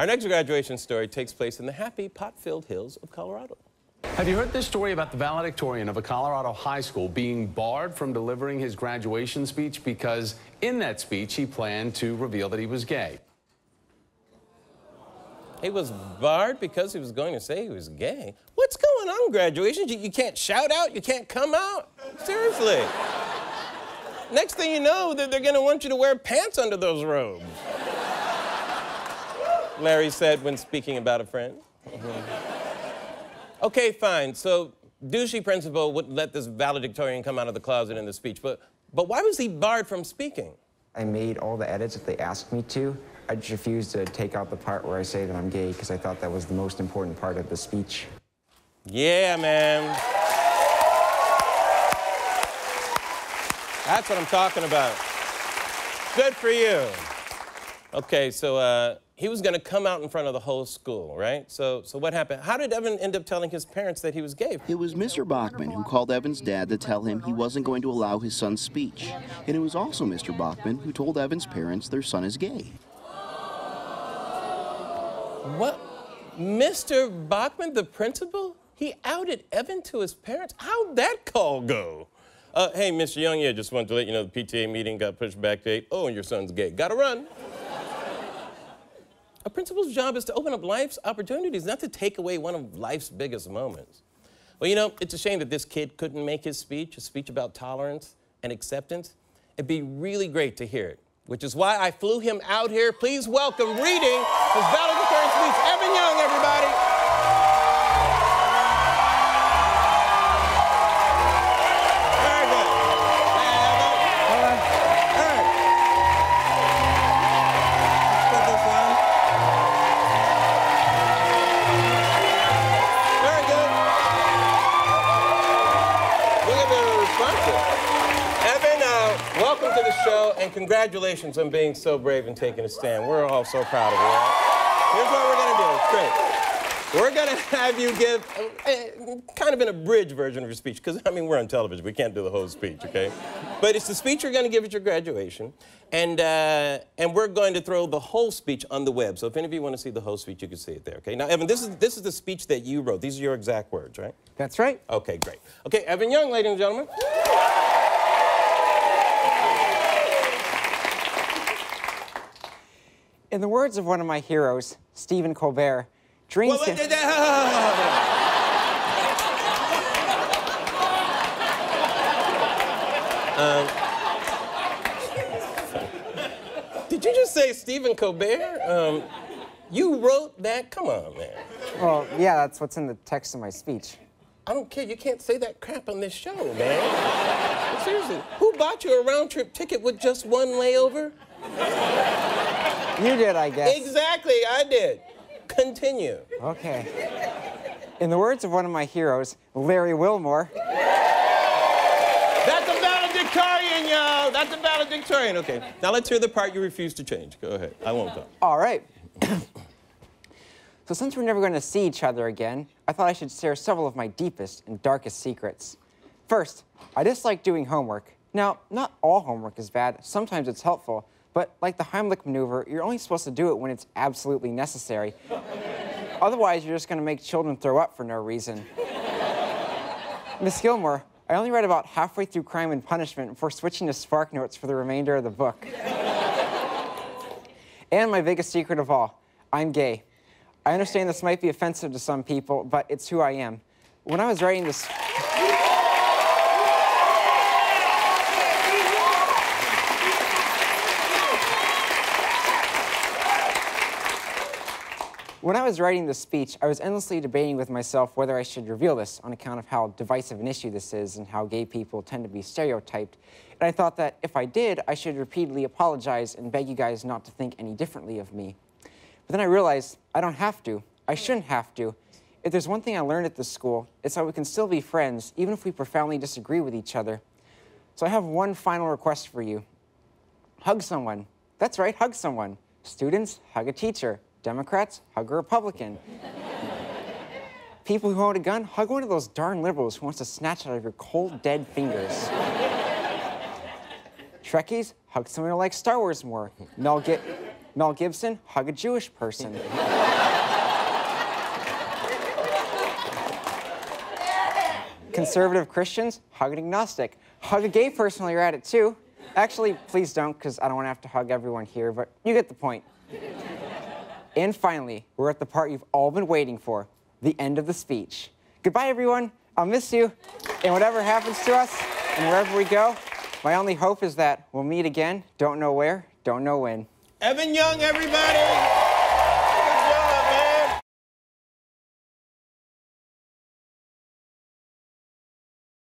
Our next graduation story takes place in the happy, pot-filled hills of Colorado. Have you heard this story about the valedictorian of a Colorado high school being barred from delivering his graduation speech because in that speech he planned to reveal that he was gay? He was barred because he was going to say he was gay. What's going on, graduation? You, you can't shout out, you can't come out? Seriously. Next thing you know, they're, they're going to want you to wear pants under those robes. Larry said when speaking about a friend. okay, fine. So, douchey principal wouldn't let this valedictorian come out of the closet in the speech, but, but why was he barred from speaking? I made all the edits that they asked me to. I just refused to take out the part where I say that I'm gay because I thought that was the most important part of the speech. Yeah, man. That's what I'm talking about. Good for you. Okay, so uh, he was going to come out in front of the whole school, right? So, so what happened? How did Evan end up telling his parents that he was gay? It was Mr. Bachman who called Evan's dad to tell him he wasn't going to allow his son's speech. And it was also Mr. Bachman who told Evan's parents their son is gay. What? Mr. Bachman, the principal? He outed Evan to his parents? How'd that call go? Uh, hey, Mr. Young, yeah, just wanted to let you know the PTA meeting got pushed back to 8. Oh, and your son's gay. Gotta run. A principal's job is to open up life's opportunities, not to take away one of life's biggest moments. Well, you know, it's a shame that this kid couldn't make his speech, a speech about tolerance and acceptance. It'd be really great to hear it, which is why I flew him out here. Please welcome reading his valedictorian speech, Evan Young, everybody. Welcome to the show and congratulations on being so brave and taking a stand. We're all so proud of you. right? Here's what we're gonna do. It's great. We're gonna have you give uh, uh, kind of an abridged version of your speech, because I mean we're on television, we can't do the whole speech, okay? But it's the speech you're gonna give at your graduation, and uh, and we're going to throw the whole speech on the web. So if any of you want to see the whole speech, you can see it there, okay? Now, Evan, this is this is the speech that you wrote. These are your exact words, right? That's right. Okay, great. Okay, Evan Young, ladies and gentlemen. In the words of one of my heroes, Stephen Colbert, dreams Well, can... Um, Did you just say Stephen Colbert? Um, you wrote that? Come on, man. Well, yeah, that's what's in the text of my speech. I don't care. You can't say that crap on this show, man. Seriously, who bought you a round trip ticket with just one layover? You did, I guess. Exactly, I did. Continue. Okay. In the words of one of my heroes, Larry Wilmore, That's a valedictorian, yo. That's a valedictorian. Okay, now let's hear the part you refuse to change. Go ahead. I won't go. all right. so since we're never going to see each other again, I thought I should share several of my deepest and darkest secrets. First, I dislike doing homework. Now, not all homework is bad. Sometimes it's helpful. But like the Heimlich maneuver, you're only supposed to do it when it's absolutely necessary. Otherwise, you're just going to make children throw up for no reason. Miss Gilmore, I only read about halfway through Crime and Punishment before switching to Spark Notes for the remainder of the book. and my biggest secret of all, I'm gay. I understand this might be offensive to some people, but it's who I am. When I was writing this. When I was writing this speech, I was endlessly debating with myself whether I should reveal this on account of how divisive an issue this is and how gay people tend to be stereotyped. And I thought that if I did, I should repeatedly apologize and beg you guys not to think any differently of me. But then I realized I don't have to. I shouldn't have to. If there's one thing I learned at this school, it's that we can still be friends, even if we profoundly disagree with each other. So I have one final request for you. Hug someone. That's right, hug someone. Students, hug a teacher. Democrats, hug a Republican. People who own a gun, hug one of those darn liberals who wants to snatch it out of your cold, dead fingers. Trekkies, hug someone who likes Star Wars more. Mel, Mel Gibson, hug a Jewish person. Conservative Christians, hug an agnostic. Hug a gay person while you're at it, too. Actually, please don't, because I don't want to have to hug everyone here, but you get the point. And finally, we're at the part you've all been waiting for the end of the speech. Goodbye, everyone. I'll miss you. And whatever happens to us, and wherever we go, my only hope is that we'll meet again. Don't know where, don't know when. Evan Young, everybody!